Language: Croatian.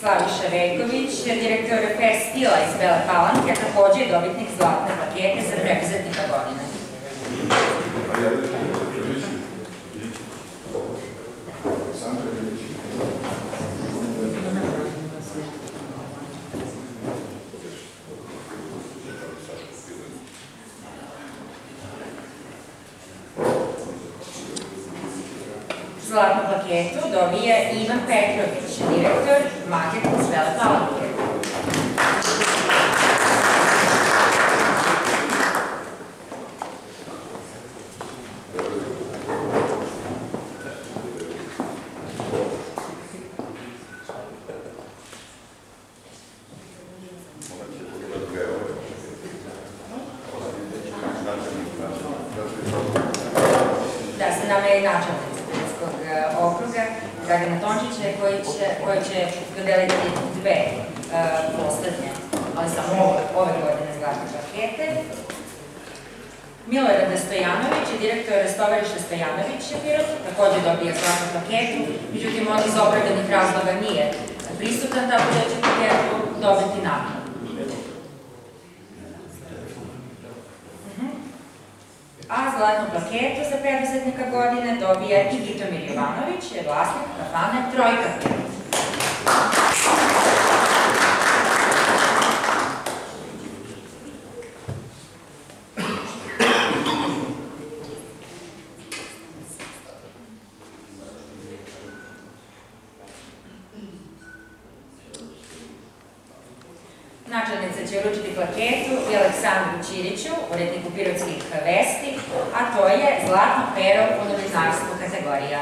Slaviša Rejković, direktor Pers iz Bela Palanka, također je dobitnik Zlatne pakete za preduzetnika godine. Zlatnu paketu dobije Ivan Petrović, direktor Market iz Bele Palanke. Da se nama je načelnik Dragana Tončića, koji će, dodeliti dve e, poslednje, ali samo ove, godine zlatne pakete. Milorad Stojanović je direktor restovarišta Stojanović Pirot, također dobija zlatnu paketu, međutim on iz opravdanih razloga nije prisutan, tako da će paketu dobiti nakon. A zlatnu paketu za preduzetnika godine dobija i Vitomir Jovanović, je vlasnik kafane Trojka. Načelnica će uručiti plaketu i Aleksandru Ćiriću, uredniku Pirotskih vesti, a to je Zlatno pero u novinarstvu kategorija.